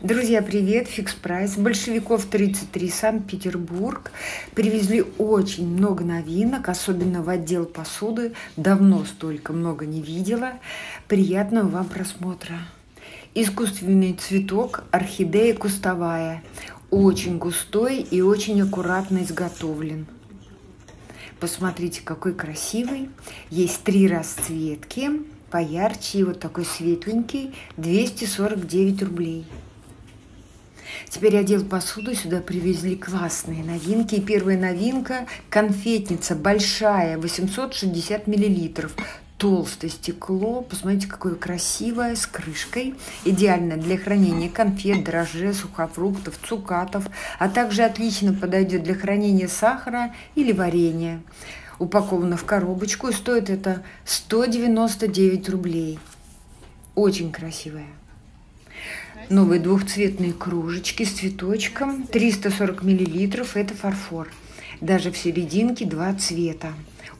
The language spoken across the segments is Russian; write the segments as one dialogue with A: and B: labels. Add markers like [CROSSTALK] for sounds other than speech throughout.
A: Друзья, привет! Фикс Прайс. Большевиков 33, Санкт-Петербург. Привезли очень много новинок, особенно в отдел посуды. Давно столько много не видела. Приятного вам просмотра. Искусственный цветок орхидея кустовая. Очень густой и очень аккуратно изготовлен. Посмотрите, какой красивый. Есть три расцветки. Поярче и вот такой светленький. 249 рублей. Теперь отдел посуду сюда привезли классные новинки. И первая новинка – конфетница большая, 860 миллилитров. Толстое стекло, посмотрите, какое красивое, с крышкой. Идеально для хранения конфет, дрожжей, сухофруктов, цукатов, а также отлично подойдет для хранения сахара или варенья. Упаковано в коробочку и стоит это 199 рублей. Очень красивая. Новые двухцветные кружечки с цветочком. 340 миллилитров. Это фарфор. Даже в серединке два цвета.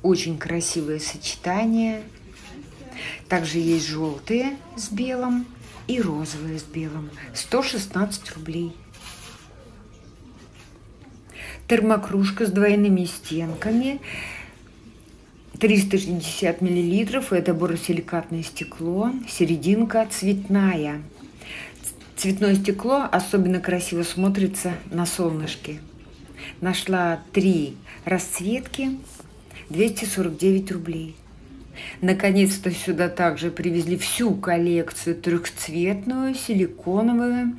A: Очень красивое сочетание. Также есть желтые с белым и розовые с белым. 116 рублей. Термокружка с двойными стенками. 360 миллилитров. Это боросиликатное стекло. Серединка цветная. Цветное стекло особенно красиво смотрится на солнышке. Нашла три расцветки, 249 рублей. Наконец-то сюда также привезли всю коллекцию трехцветную, силиконовую,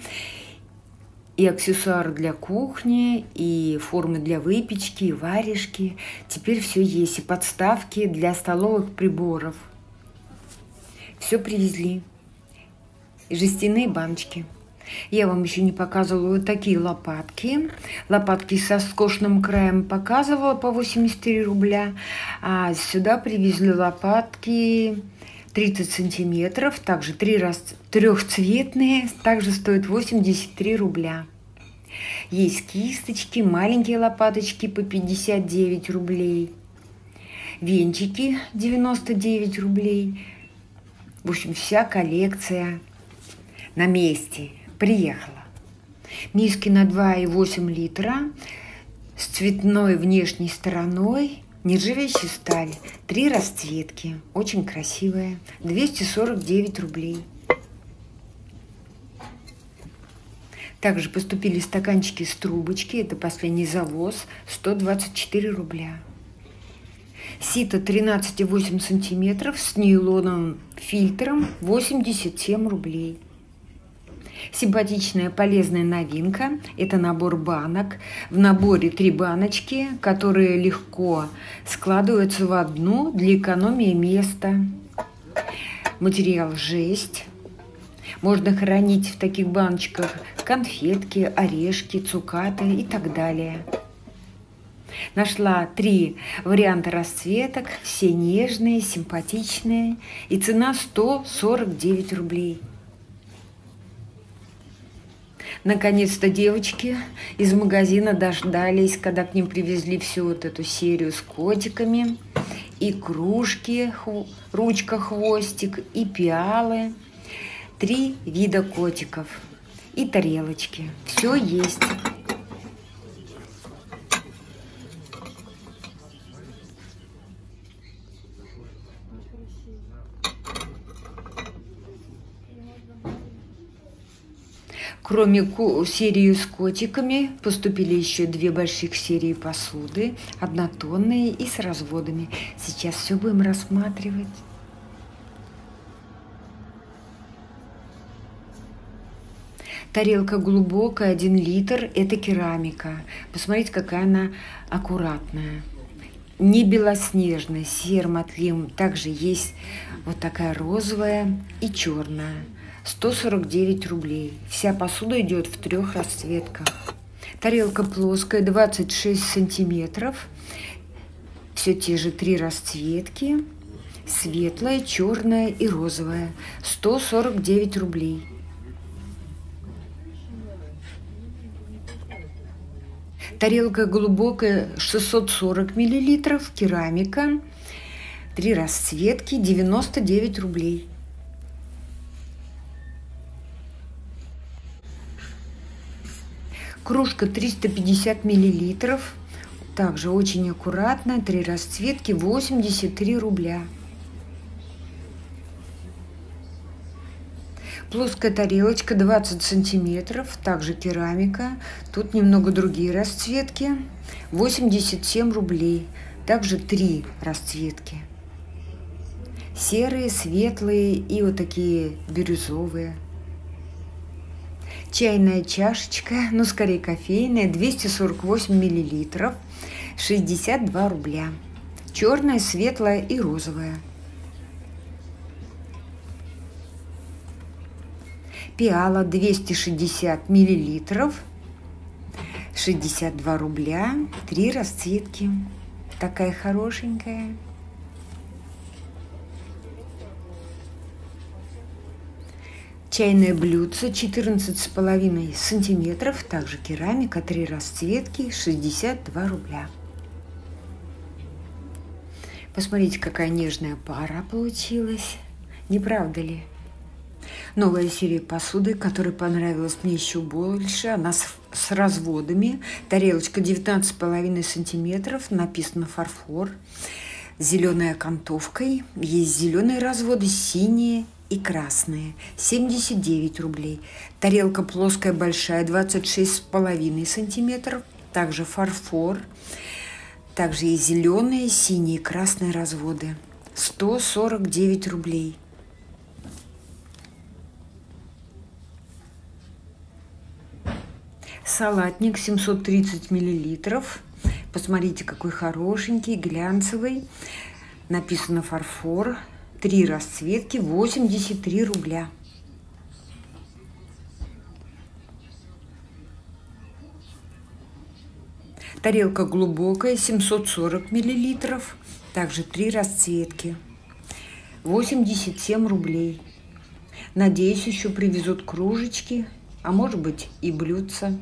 A: и аксессуары для кухни, и формы для выпечки, и варежки. Теперь все есть, и подставки для столовых приборов. Все привезли и жестяные баночки. Я вам еще не показывала вот такие лопатки. Лопатки со скошенным краем показывала по 83 рубля. А сюда привезли лопатки 30 сантиметров. Также три раз трехцветные. Также стоят 83 рубля. Есть кисточки, маленькие лопаточки по 59 рублей. Венчики 99 рублей. В общем, вся коллекция на месте. Приехала. Миски на 2,8 литра с цветной внешней стороной, нержавеющей сталь, три расцветки, очень красивая, 249 рублей. Также поступили стаканчики с трубочки, это последний завоз, 124 рубля. Сито 13,8 сантиметров с нейлоновым фильтром 87 рублей. Симпатичная полезная новинка – это набор банок. В наборе три баночки, которые легко складываются в одну для экономии места. Материал жесть. Можно хранить в таких баночках конфетки, орешки, цукаты и так далее. Нашла три варианта расцветок, все нежные, симпатичные, и цена 149 рублей. Наконец-то девочки из магазина дождались, когда к ним привезли всю вот эту серию с котиками. И кружки, ручка, хвостик, и пиалы. Три вида котиков. И тарелочки. Все есть. Кроме серии с котиками, поступили еще две больших серии посуды, однотонные и с разводами. Сейчас все будем рассматривать. Тарелка глубокая, один литр, это керамика. Посмотрите, какая она аккуратная. Не белоснежная, серым отлим. Также есть вот такая розовая и черная. 149 рублей. Вся посуда идет в трех расцветках. Тарелка плоская, 26 сантиметров. Все те же три расцветки. Светлая, черная и розовая. 149 рублей. Тарелка глубокая, 640 миллилитров, керамика. Три расцветки, 99 рублей. Кружка 350 миллилитров. Также очень аккуратная, три расцветки, 83 рубля. Плоская тарелочка 20 сантиметров, также керамика. Тут немного другие расцветки. 87 рублей. Также три расцветки. Серые, светлые и вот такие бирюзовые. Чайная чашечка, ну скорее кофейная, 248 миллилитров, 62 рубля. Черная, светлая и розовая. Пиала 260 миллилитров, 62 рубля, три расцветки. Такая хорошенькая. Чайное блюдце 14,5 сантиметров, также керамика, три расцветки, 62 рубля. Посмотрите, какая нежная пара получилась. Не правда ли? Новая серия посуды, которая понравилась мне еще больше. Она с, с разводами. Тарелочка 19,5 сантиметров. Написано фарфор. Зеленой окантовкой. Есть зеленые разводы, синие и красные 79 рублей. Тарелка плоская большая 26,5 сантиметров. Также фарфор. Также и зеленые, синие красные разводы. 149 рублей. Салатник 730 миллилитров. Посмотрите, какой хорошенький, глянцевый. Написано фарфор. Три расцветки, 83 рубля. Тарелка глубокая, 740 миллилитров. Также три расцветки. 87 рублей. Надеюсь, еще привезут кружечки, а может быть и блюдца.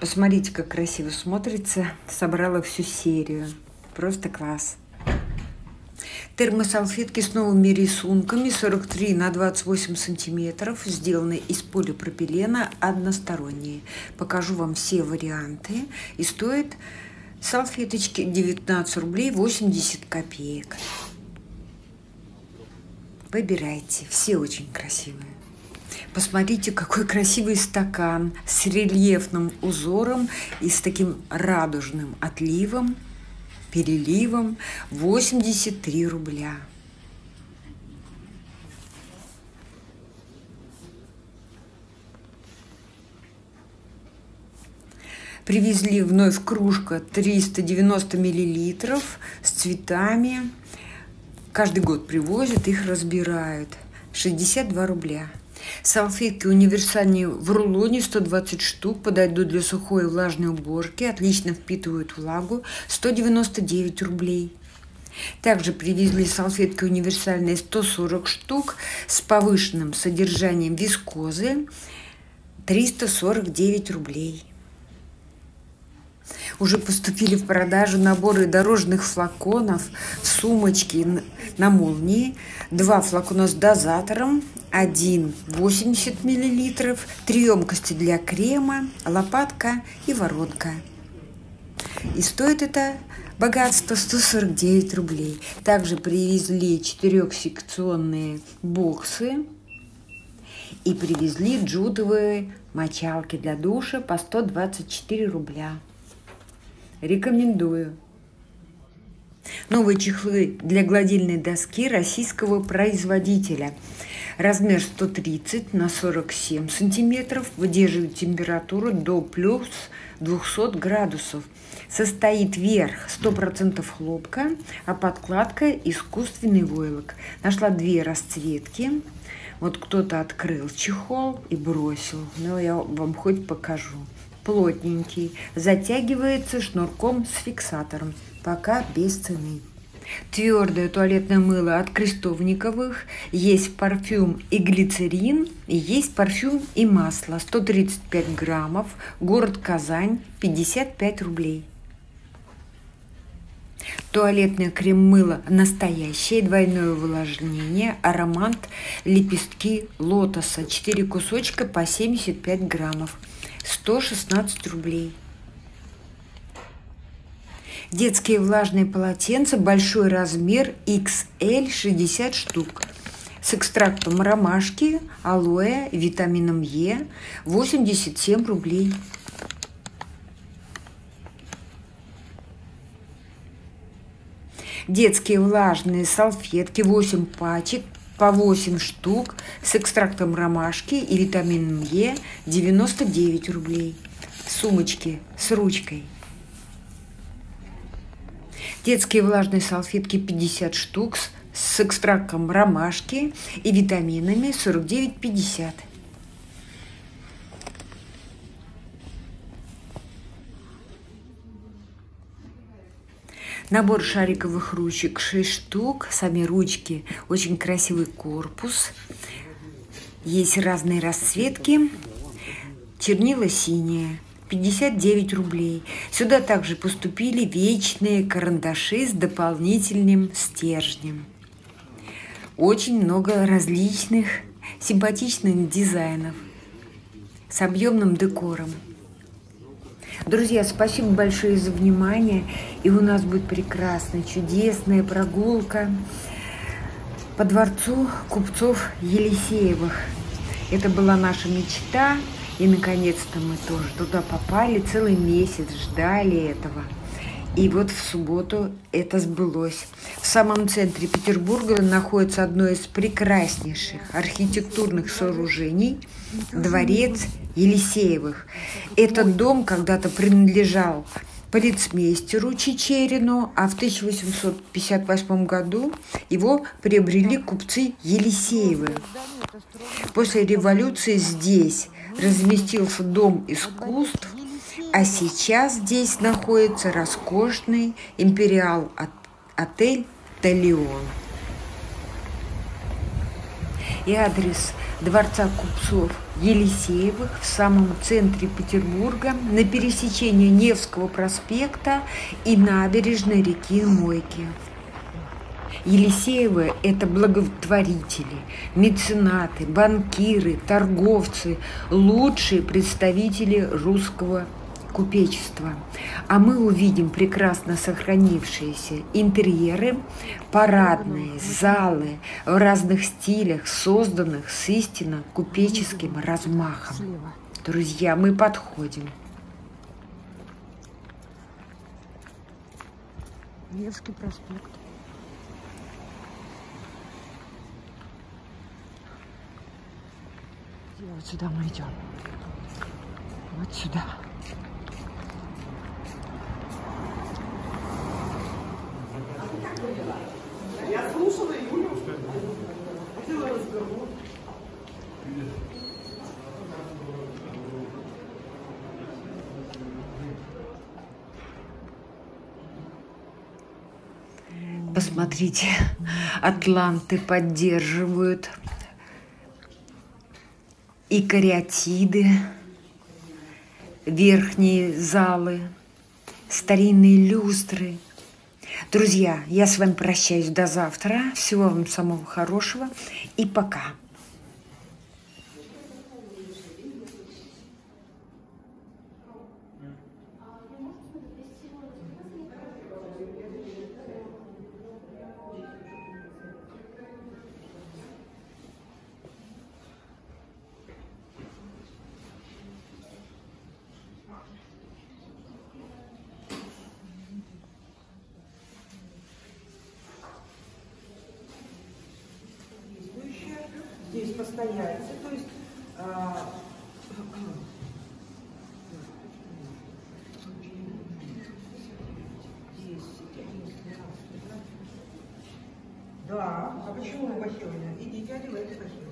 A: Посмотрите, как красиво смотрится. Собрала всю серию. Просто класс. Термосалфетки с новыми рисунками 43 на 28 сантиметров, сделаны из полипропилена, односторонние. Покажу вам все варианты. И стоит салфеточки 19 рублей 80 копеек. Выбирайте, все очень красивые. Посмотрите, какой красивый стакан с рельефным узором и с таким радужным отливом переливом 83 рубля. Привезли вновь кружка 390 миллилитров с цветами. Каждый год привозят, их разбирают. 62 рубля. Салфетки универсальные в рулоне 120 штук, подойдут для сухой и влажной уборки, отлично впитывают влагу, 199 рублей. Также привезли салфетки универсальные 140 штук с повышенным содержанием вискозы, 349 рублей. Уже поступили в продажу наборы дорожных флаконов, сумочки на молнии, два флакона с дозатором, один 80 мл, три емкости для крема, лопатка и воронка. И стоит это богатство 149 рублей. Также привезли четырехсекционные боксы и привезли джутовые мочалки для душа по 124 рубля. Рекомендую. Новые чехлы для гладильной доски российского производителя. Размер 130 на 47 сантиметров. Выдерживает температуру до плюс 200 градусов. Состоит верх 100% хлопка, а подкладка искусственный войлок. Нашла две расцветки. Вот кто-то открыл чехол и бросил. Но я вам хоть покажу плотненький, затягивается шнурком с фиксатором, пока без цены. Твердое туалетное мыло от Крестовниковых, есть парфюм и глицерин, есть парфюм и масло, 135 граммов, город Казань, 55 рублей. Туалетное крем-мыло настоящее, двойное увлажнение, аромат, лепестки лотоса. 4 кусочка по 75 граммов. 116 рублей. Детские влажные полотенца, большой размер XL, 60 штук. С экстрактом ромашки, алоэ, витамином Е, 87 рублей. Детские влажные салфетки 8 пачек по 8 штук с экстрактом ромашки и витамином Е 99 рублей. Сумочки с ручкой. Детские влажные салфетки 50 штук с экстрактом ромашки и витаминами 49,50. Набор шариковых ручек 6 штук, сами ручки, очень красивый корпус. Есть разные расцветки. Чернила синие, 59 рублей. Сюда также поступили вечные карандаши с дополнительным стержнем. Очень много различных симпатичных дизайнов с объемным декором. Друзья, спасибо большое за внимание. И у нас будет прекрасная, чудесная прогулка по дворцу купцов Елисеевых. Это была наша мечта. И, наконец-то, мы тоже туда попали. Целый месяц ждали этого. И вот в субботу это сбылось. В самом центре Петербурга находится одно из прекраснейших архитектурных сооружений – дворец Елисеевых. Этот дом когда-то принадлежал полицмейстеру Чечерину, а в 1858 году его приобрели купцы Елисеевы. После революции здесь разместился Дом искусств – а сейчас здесь находится роскошный империал отель Талион. И адрес Дворца купцов Елисеевых в самом центре Петербурга на пересечении Невского проспекта и набережной реки Мойки. Елисеевы – это благотворители, меценаты, банкиры, торговцы, лучшие представители русского купечества, а мы увидим прекрасно сохранившиеся интерьеры, парадные, залы в разных стилях, созданных с истинно купеческим размахом. Друзья, мы подходим.
B: Невский проспект. Вот сюда мы идем. Вот сюда.
A: Посмотрите, атланты поддерживают и кариатиды, верхние залы, старинные люстры. Друзья, я с вами прощаюсь до завтра. Всего вам самого хорошего и пока.
B: Здесь постояльцы, то есть а, [CLEARS THROAT] Да, а почему бассейна? Идите одевайтесь, пошли.